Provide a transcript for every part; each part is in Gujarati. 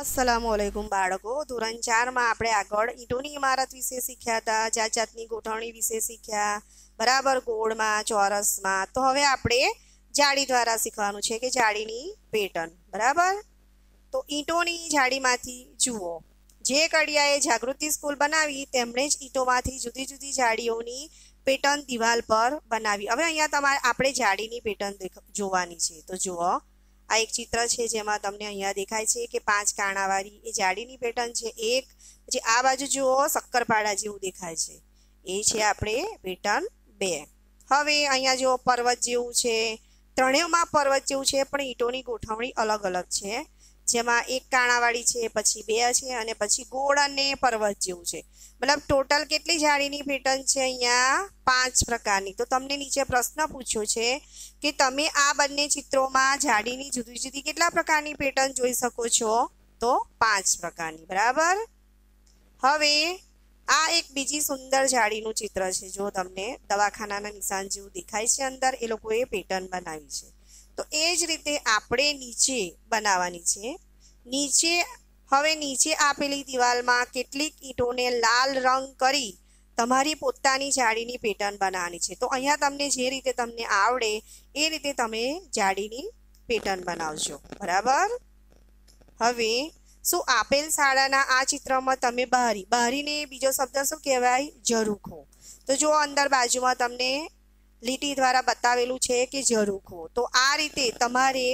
અસલામુઅલૈકુમ બાળકો. ધોરણ ચારમાં આપણે આગળ ઈંટોની ઇમારત વિશે શીખ્યા હતા જાત જાતની ગોઠવણી વિશે શીખ્યા, બરાબર ગોળમાં, ચોરસમાં. તો હવે આપણે જાળી દ્વારા શીખવાનું છે કે જાળીની પેટર્ન, બરાબર? તો ઈંટોની જાળીમાંથી જુઓ. જે કડિયાએ જાગૃતિ સ્કૂલ બનાવી, તેમણે જ ઈંટોમાંથી જુદી જુદી જાળીઓની પેટર્ન દિવાલ પર બનાવી. હવે અહીંયા તમારે આપણે જાળીની પેટર્ન જોવાની છે. તો જુઓ. આ એક ચિત્ર છે જેમાં તમને અહીંયા દેખાય છે કે પાંચ કાણાવાળી એ જાડીની પેટર્ન છે. એક પછી આ બાજુ જુઓ, શક્કરપાડા જેવું દેખાય છે. એ છે આપણે પેટર્ન બે. હવે અહીંયા જુઓ, પર્વત જેવું છે. ત્રણેયમાં પર્વત જેવું છે, પણ ઈંટોની ગોઠવણી અલગ અલગ છે. જેમાં એક કાણાવાળી છે, પછી બે છે અને પછી ગોળ અને પર્વત જેવું છે. મતલબ ટોટલ કેટલી જાળીની પેટર્ન છે અહીંયા? પાંચ પ્રકારની. તો તમને નીચે પ્રશ્ન પૂછ્યો છે કે તમે આ બંને ચિત્રોમાં જાળીની જુદી જુદી કેટલા પ્રકારની પેટર્ન જોઈ શકો છો? તો પાંચ પ્રકારની. બરાબર? હવે આ એક બીજી સુંદર જાળીનું ચિત્ર છે. જો તમને દવાખાનાના નિશાન જેવું દેખાય છે અંદર, એ લોકોએ પેટર્ન બનાવી છે. તો એ જ રીતે આપણે નીચે બનાવવાની છે. નીચે, હવે નીચે આપેલી દિવાલમાં કેટલીક ઈંટોને લાલ રંગ કરી તમારી પોતાની જાડીની પેટર્ન બનાવવાની છે. તો અહીંયા તમને જે રીતે તમને આવડે એ રીતે તમે જાડીની પેટર્ન બનાવજો. બરાબર? હવે, શું આપેલ શાળાના આ ચિત્રમાં તમે બહારી બહારીને બીજો શબ્દ શું કહેવાય? ઝરૂખો તો જો અંદર બાજુમાં તમને લીટી દ્વારા બતાવેલું છે કે ઝરૂખો તો આ રીતે તમારે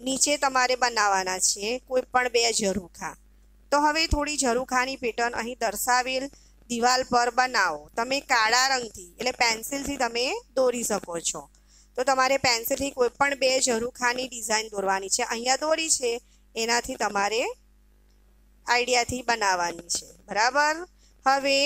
નીચે તમારે બનાવવાના છે કોઈ પણ બે ઝરૂખા તો હવે થોડી ઝરૂખાની પેટર્ન અહીં દર્શાવેલ દિવાલ પર બનાવો. તમે કાળા રંગથી એટલે પેન્સિલથી તમે દોરી શકો છો. તો તમારે પેન્સિલથી કોઈ પણ બે ઝરૂખાની ડિઝાઇન દોરવાની છે. અહીંયા દોરી છે, એનાથી તમારે આઈડિયાથી બનાવવાની છે. બરાબર? હવે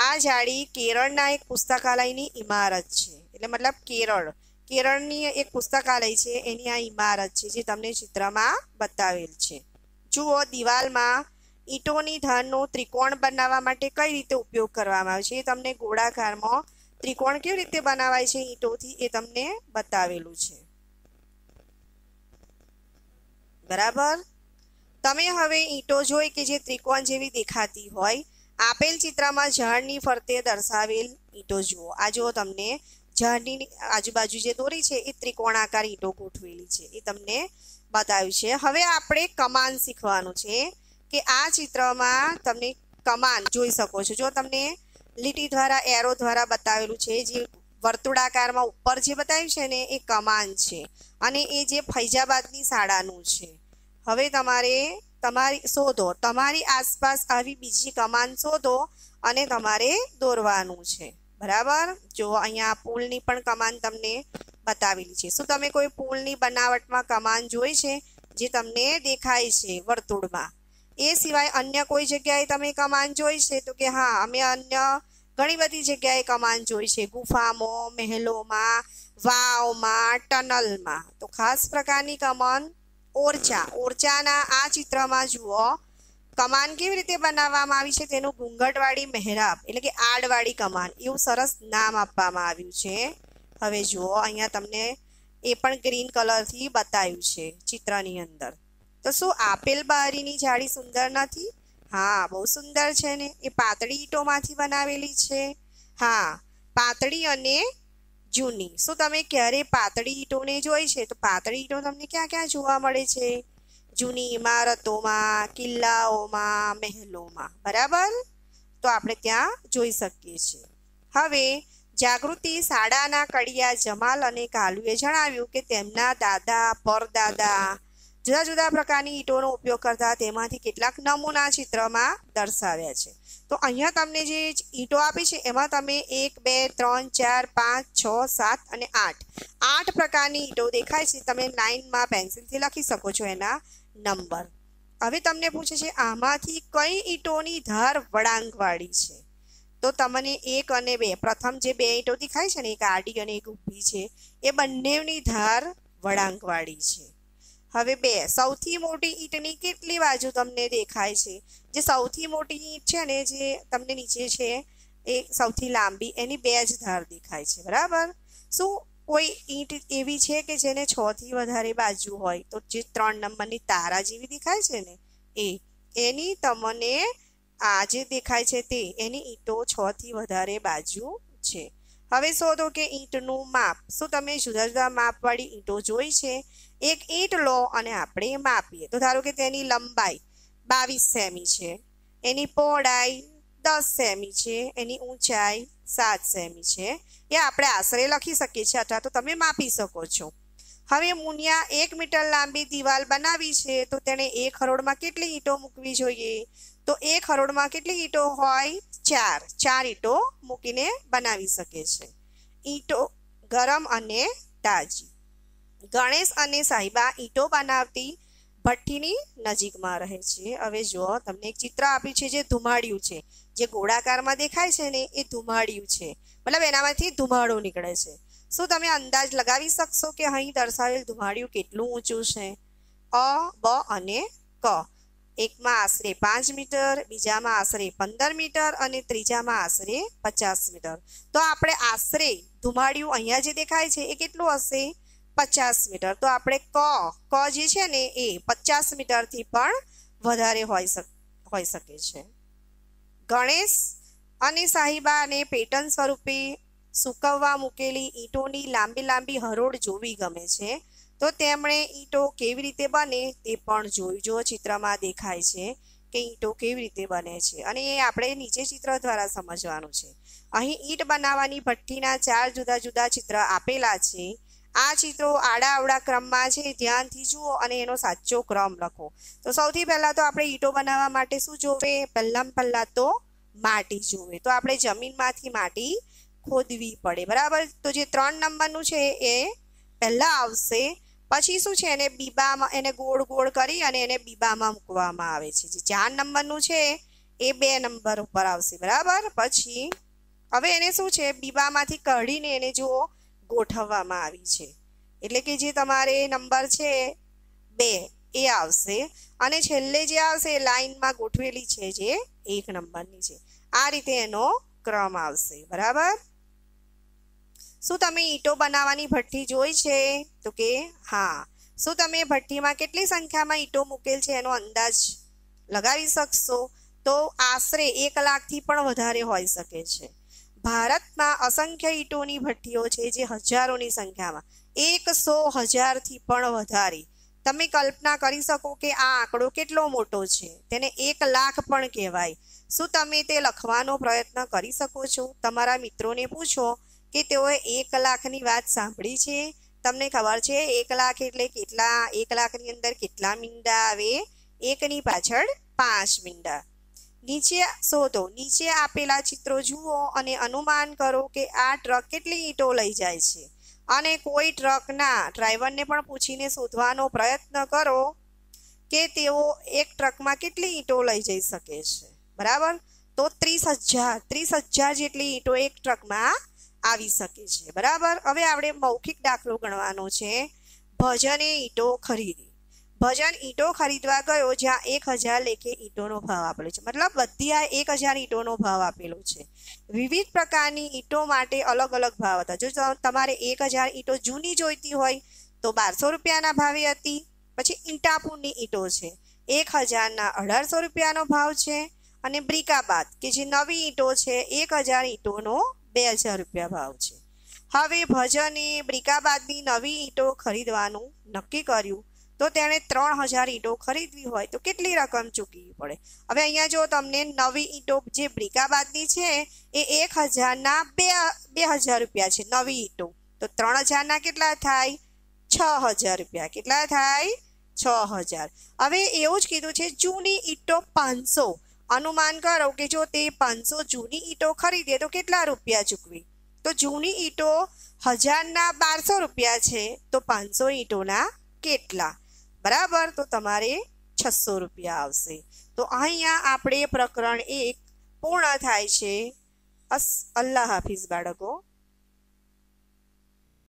આ જાળી કેરળના એક પુસ્તકાલયની ઇમારત છે. એટલે મતલબ કેરળ. કેરળની એક પુસ્તકાલય છે, એની આ ઇમારત છે, જે તમને ચિત્રમાં બતાવેલ છે. જુઓ, દિવાલમાં ઈંટોની ધનનો ત્રિકોણ બનાવવા માટે કઈ રીતે ઉપયોગ કરવામાં આવે છે? એ તમને ગોળાકારમાં ત્રિકોણ કેવી રીતે બનાવાય છે, ઈંટોથી એ તમને બતાવેલું છે. બરાબર? તમે હવે ઈંટો જોઈ કે જે ત્રિકોણ જેવી દેખાતી હોય આપેલ ચિત્રમાં ઝાડની ફરતે દર્શાવેલ ઈંટો જુઓ. આ જુઓ તમને ઝાડની આજુબાજુ જે દોરી છે, એ ત્રિકોણાકાર ઈંટો ગોઠવેલી છે. એ તમને બતાવ્યું છે. હવે આપણે કમાન શીખવાનું છે કે આ ચિત્રમાં તમને કમાન જોઈ શકો છો. જો તમને લીટી દ્વારા, એરો દ્વારા બતાવેલું છે, જે વર્તુળાકારમાં ઉપર જે બતાવ્યું છે ને, એ કમાન છે. અને એ જે ફૈજાબાદની શાળાનું છે. હવે તમારે તમારી શોધો. તમારી આસપાસ આવી બીજી કમાન શોધો અને તમારે દોરવાનું છે. બરાબર? જો અહીંયા પુલની પણ કમાન તમને બતાવેલી છે. શું તમે કોઈ પુલની બનાવટમાં કમાન જોઈ છે? જે તમને દેખાય છે વર્તુળમાં. એ સિવાય અન્ય કોઈ જગ્યાએ તમે કમાન જોઈ છે? તો કે હા, અમે અન્ય ઘણી બધી જગ્યાએ કમાન જોઈ છે. ગુફામાં, મહેલોમાં, વાવમાં, ટનલમાં. તો ખાસ પ્રકારની કમાન ઓરચા. ઓરચાના આ ચિત્રમાં જુઓ, કમાન કેવી રીતે બનાવવામાં આવી છે? તેનું ઘૂંઘટવાળી મહેરાબ, એટલે કે આડવાળી કમાન. એવું સરસ નામ આપવામાં આવ્યું છે. હવે જુઓ, અહીંયા તમને એ પણ ગ્રીન કલરથી બતાવ્યું છે ચિત્રની અંદર. તો શું આપેલ બારીની જાળી સુંદર નથી? હા, બહુ સુંદર છે ને. એ પાતળી ઈંટોમાંથી બનાવેલી છે. હા, પાતળી અને જૂની. શું તમે ક્યારે પાતળી ઈંટોને જોઈ છે? તો પાતળી ઈંટો તમને ક્યાં ક્યાં જોવા મળે છે? જૂની ઇમારતોમાં કિલ્લાઓમાં, મહેલોમાં. બરાબર? તો આપણે ત્યાં જોઈ શકીએ છીએ. હવે જાગૃતિ શાળાના કડિયા જમાલ અને કાલુએ જણાવ્યું કે તેમના દાદા, પરદાદા જુદા જુદા પ્રકારની ઈંટોનો ઉપયોગ કરતા તેમાંથી કેટલાક નમૂના ચિત્રમાં દર્શાવ્યા છે. તો અહીંયા તમને જે ઈંટો આપી છે, એમાં તમે એક, બે, ત્રણ, ચાર, પાંચ, છ, સાત અને આઠ. આઠ પ્રકારની ઈંટો દેખાય છે, તમે લાઇનમાં પેન્સિલથી લખી શકો છો એના નંબર. હવે તમને પૂછે છે, આમાંથી કઈ ઈંટોની ધાર વળાંકવાળી છે? તો તમને એક અને બે, પ્રથમ જે બે ઈંટો દેખાય છે ને, એક આડી અને એક ઊભી છે, એ બંનેની ધાર વળાંકવાળી છે. હવે બે, સૌથી મોટી ઈંટની કેટલી બાજુ તમને દેખાય છે? જે સૌથી મોટી ઈંટ છે ને, જે તમને નીચે છે, એ સૌથી લાંબી, એની બે જ ધાર દેખાય છે, બરાબર? શું કોઈ ઈંટ એવી છે કે જેને છ થી વધારે બાજુ હોય? તો જે ત્રણ નંબરની તારા જેવી દેખાય છે ને, એ. એની તમને આ જે દેખાય છે તે, એની ઈંટો છ થી વધારે બાજુ છે. હવે શોધો કે ઈંટનું માપ. શું તમે જુદા જુદા માપવાળી ઈંટો જોઈ છે? એક ઈંટ લો અને આપણે માપીએ. તો ધારો કે તેની લંબાઈ બાવીસ સેમી છે. એની પહોળાઈ દસ સેમી છે. એની ઊંચાઈ સાત સેમી છે. એ આપણે આશરે લખી શકીએ છીએ અથવા તો તમે માપી શકો છો. હવે મુનિયા એક મીટર લાંબી દિવાલ બનાવી છે. તો તેણે એક હરોળમાં કેટલી ઈંટો મૂકવી જોઈએ? તો એક હરોળમાં કેટલી ઈંટો હોય? ચાર. ચાર ઈંટો મૂકીને બનાવી શકે છે. ઈંટો ગરમ અને તાજી. ગણેશ અને સાહિબા ઈંટો બનાવતી ભઠ્ઠીની નજીકમાં રહે છે. હવે જુઓ, તમને એક ચિત્ર આપ્યું છે જે ધુમાડ્યું છે. જે ગોળાકારમાં દેખાય છે ને, એ ધુમાડ્યું છે. મતલબ એનામાંથી ધુમાડો નીકળે છે. શું તમે અંદાજ લગાવી શકશો કે અહીં દર્શાવેલ ધુમાડ્યું કેટલું ઊંચું છે? અ, બ અને ક. એકમાં આશરે પાંચ મીટર, બીજામાં આશરે પંદર મીટર અને ત્રીજામાં આશરે પચાસ મીટર. તો આપણે આશરે ધુમાડ્યું અહીંયા જે દેખાય છે એ કેટલું હશે? પચાસ મીટર. તો આપણે ક ક જે છે ને એ પચાસ મીટરથી પણ વધારે હોઈ શક હોઈ શકે છે. ગણેશ અને સાહિબાને પેટર્ન સ્વરૂપે સૂકવવા મૂકેલી ઈંટોની લાંબી લાંબી હરોળ જોવી ગમે છે. તો તેમણે ઈંટો કેવી રીતે બને તે પણ જોયું જો ચિત્રમાં દેખાય છે કે ઈંટો કેવી રીતે બને છે. અને એ આપણે નીચે ચિત્ર દ્વારા સમજવાનું છે. અહીં ઈંટ બનાવવાની ભઠ્ઠીના ચાર જુદા જુદા ચિત્ર આપેલા છે. આ ચિત્રો આડા અવડા ક્રમમાં છે. ધ્યાનથી જુઓ અને એનો સાચો ક્રમ લખો. તો સૌથી પહેલાં તો આપણે ઈંટો બનાવવા માટે શું જોવે? પહેલાં પહેલાં તો માટી જોવે. તો આપણે જમીનમાંથી માટી ખોદવી પડે. બરાબર? તો જે ત્રણ નંબરનું છે એ પહેલાં આવશે પછી શું છે, એને બીબામાં, એને ગોળ ગોળ કરી અને એને બીબામાં મૂકવામાં આવે છે. જે ચાર નંબરનું છે, એ બે નંબર ઉપર આવશે, બરાબર? પછી હવે એને શું છે, બીબામાંથી કાઢીને એને જુઓ ગોઠવવામાં આવી છે. એટલે કે જે તમારે નંબર છે, બે, એ આવશે. અને છેલ્લે જે આવશે લાઇનમાં ગોઠવેલી છે જે એક નંબરની છે. આ રીતે એનો ક્રમ આવશે, બરાબર? શું તમે ઈંટો બનાવવાની ભઠ્ઠી જોઈ છે? તો કે, હા. શું તમે ભઠ્ઠીમાં કેટલી સંખ્યામાં ઈંટો મૂકેલ છે એનો અંદાજ લગાવી શકશો? તો આશરે એક લાખથી પણ વધારે હોઈ શકે છે. ભારતમાં અસંખ્ય ઈંટોની ભઠ્ઠીઓ છે જે હજારોની સંખ્યામાં. એકસો હજારથી પણ વધારે. તમે કલ્પના કરી શકો કે આ આંકડો કેટલો મોટો છે. તેને એક લાખ પણ કહેવાય. શું તમે તે લખવાનો પ્રયત્ન કરી શકો છો? તમારા મિત્રોને પૂછો. કે તેઓએ એક લાખની વાત સાંભળી છે? તમને ખબર છે, એક લાખ એટલે કેટલા, એક લાખની અંદર કેટલા મીંડા આવે? એકની પાછળ પાંચ મીંડા. નીચે શોધો, નીચે આપેલા ચિત્રો જુઓ અને અનુમાન કરો કે આ ટ્રક કેટલી ઈંટો લઈ જાય છે. અને કોઈ ટ્રકના ડ્રાઈવરને પણ પૂછીને શોધવાનો પ્રયત્ન કરો કે તેઓ એક ટ્રકમાં કેટલી ઈંટો લઈ જઈ શકે છે. બરાબર? તો ત્રીસ હજાર ત્રીસ હજાર જેટલી ઈંટો એક ટ્રકમાં આવી શકે છે. બરાબર? હવે આપણે મૌખિક દાખલો ગણવાનો છે. ભજને ઈંટો ખરીદી. ભજન ઈંટો ખરીદવા ગયો જ્યાં એક હજાર લેખે ઈંટોનો ભાવ આપેલો છે. મતલબ બધી આ એક હજાર ઈંટોનો ભાવ આપેલો છે. વિવિધ પ્રકારની ઈંટો માટે અલગ અલગ ભાવ હતા. જો તમારે એક હજાર ઈંટો જૂની જોઈતી હોય તો બારસો રૂપિયાના ભાવે હતી. પછી ઈંટાપુરની ઈંટો છે. એક હજારના અઢારસો રૂપિયાનો ભાવ છે. અને બ્રિકાબાદ, કે જે નવી ઈંટો છે, એક હજાર ઈંટોનો બે હજાર રૂપિયા ભાવ છે. હવે ભજને બ્રિકાબાદની નવી ઈંટો ખરીદવાનું નક્કી કર્યું, તો તેણે ત્રણ હજાર ઈંટો ખરીદવી હોય તો કેટલી રકમ ચૂકવી પડે? હવે અહીંયા જો તમને નવી ઈંટો જે બ્રિકાબાદની છે, એ એક હજારના બે બે હજાર રૂપિયા છે, નવી ઈંટો. તો ત્રણ હજારના કેટલા થાય? છ હજાર રૂપિયા. કેટલા થાય? છ હજાર. હવે એવું જ કીધું છે, જૂની ઈંટો પાંચસો. અનુમાન કરો કે જો તે પાંચસો જૂની ઈંટો ખરીદે તો કેટલા રૂપિયા ચૂકવી? તો જૂની ઈંટો હજારના બારસો રૂપિયા છે, તો પાંચસો ઈંટોના કેટલા? બરાબર? તો તમારે છસો રૂપિયા આવશે. તો અહીંયા આપણે પ્રકરણ એક પૂર્ણ થાય છે. અસ, અલ્લાહ હાફિઝ બાળકો.